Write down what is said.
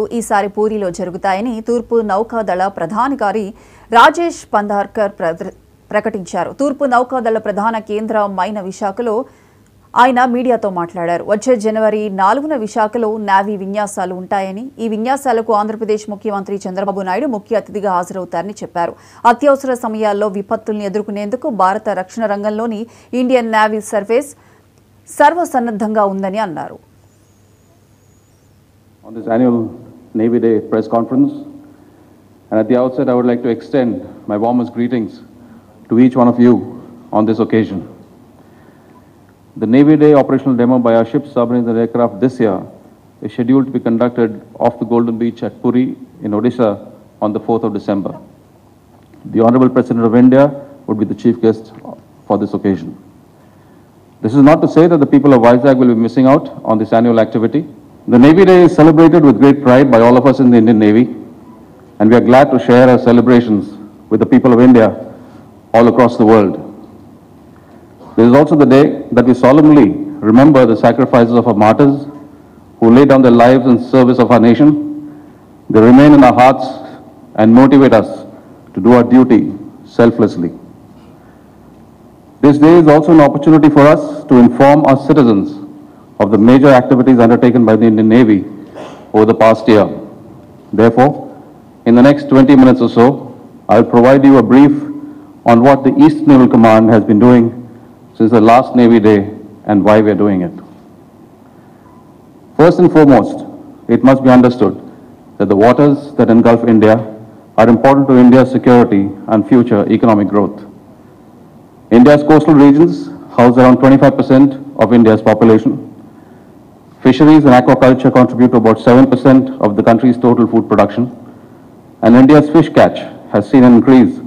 ఈసారి పూరిలో జరుగుతాయని తూర్పు నౌకాదళ ప్రధానికారి రాజేష్ పందార్కర్ ప్రకటించారు. తూర్పు నౌకాదళ ప్రధాన కేంద్రమైన విశాఖలో ఆయన మీడియాతో మాట్లాడారు. వచ్చే జనవరి నాలుగున విశాఖలో నావీ విన్యాసాలు ఉంటాయని ఈ విన్యాసాలకు ఆంధ్రప్రదేశ్ ముఖ్యమంత్రి చంద్రబాబు నాయుడు ముఖ్య అతిథిగా హాజరవుతారని చెప్పారు. అత్యవసర సమయాల్లో విపత్తుల్ని ఎదుర్కొనేందుకు భారత రక్షణ రంగంలోని ఇండియన్ నావీ సర్వీస్ సర్వసన్నద్ధంగా ఉందని అన్నారు. On this annual Navy Day press conference. And at the outset, I would like to extend my warmest greetings to each one of you on this occasion. The Navy Day operational demo by our ships, submarines, and aircraft this year is scheduled to be conducted off the Golden Beach at Puri in Odisha on the 4th of December. The Honorable President of India would be the chief guest for this occasion. This is not to say that the people of Vizag will be missing out on this annual activity. The Navy Day is celebrated with great pride by all of us in the Indian Navy, and we are glad to share our celebrations with the people of India all across the world. This is also the day that we solemnly remember the sacrifices of our martyrs who laid down their lives in service of our nation. They remain in our hearts and motivate us to do our duty selflessly. This day is also an opportunity for us to inform our citizens of the major activities undertaken by the Indian Navy over the past year. Therefore, in the next 20 minutes or so, I will provide you a brief on what the East Naval Command has been doing since the last Navy Day and why we are doing it. First and foremost, it must be understood that the waters that engulf India are important to India's security and future economic growth. India's coastal regions house around 25% of India's population. Fisheries and aquaculture contribute to about 7% of the country's total food production. And India's fish catch has seen an increase